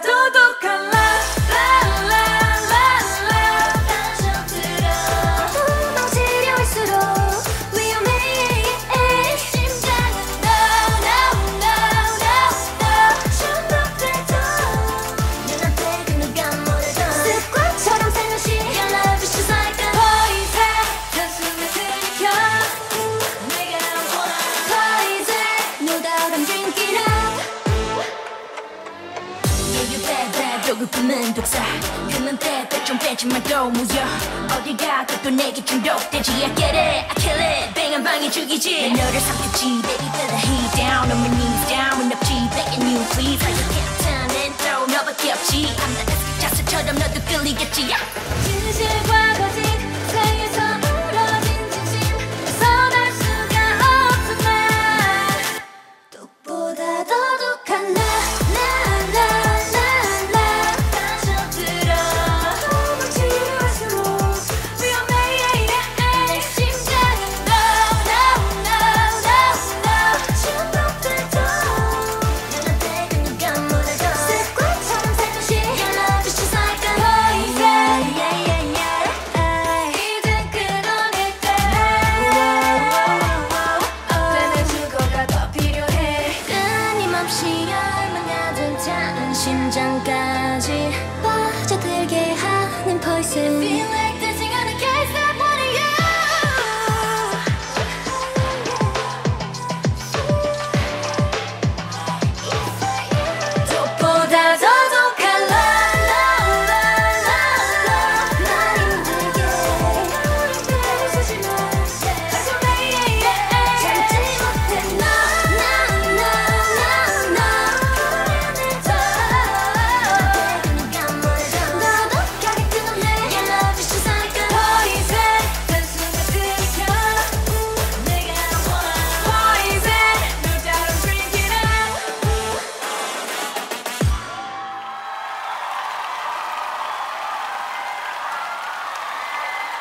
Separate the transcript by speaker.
Speaker 1: 届か
Speaker 2: ない bad, 조급함은 독사 그만 빼, 빼좀 빼지 말고 무여 어딜 가도 또 내게 중독되지 I get it, I kill it bang 한 방에 죽이지 난 너를 삼켰지 Baby, feel the heat down on my knees down 문 없지, begging you please How you can't turn it, no, 너밖에 없지 I'm the S 자세처럼 너도 끌리겠지 yeah.
Speaker 3: 진실과 심장까지 빠져들게